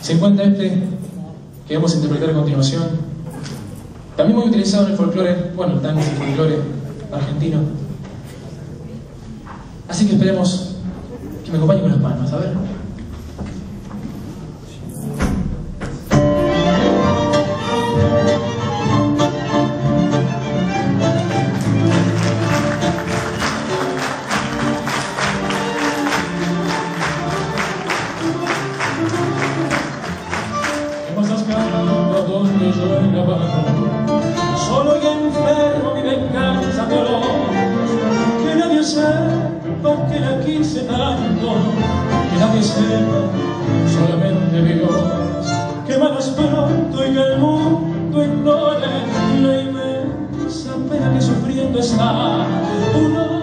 se encuentra este que vamos a interpretar a continuación. También muy utilizado en el folclore, bueno, el tango es el folclore argentino. Así que esperemos que me acompañen con las palmas, a ver. Yo en Solo y enfermo mi venganza dolor Que nadie sepa que la quise tanto. Que nadie sepa, solamente Dios Que manos pronto y que el mundo ignore La inmensa pena que sufriendo está. Uno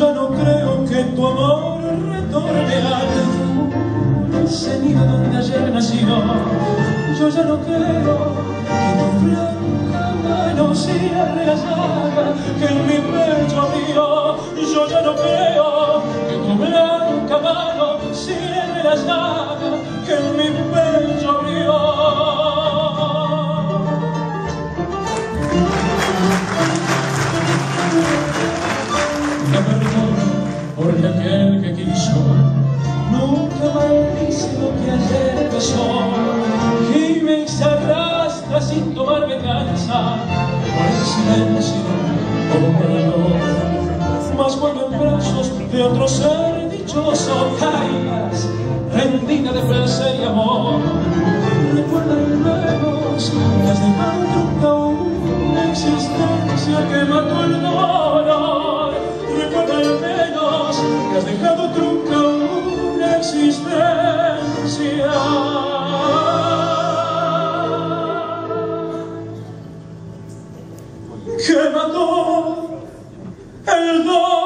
ya no creo que tu amor retorne al nido donde ayer nació. Yo ya no creo que tu blanca mano cierre la llaga que en mi pecho abrió. Yo ya no creo que tu blanca mano cierre la llaga porque aquel que quiso nunca maldice lo que ayer pasó y me arrastra sin tomar venganza. Por el silencio como el dolor más vuelve en brazos de otro ser dichoso. Caigas rendida de placer y amor. Recuerda menos que has dejado una existencia que mató el dolor existencia. Que mató el dolor.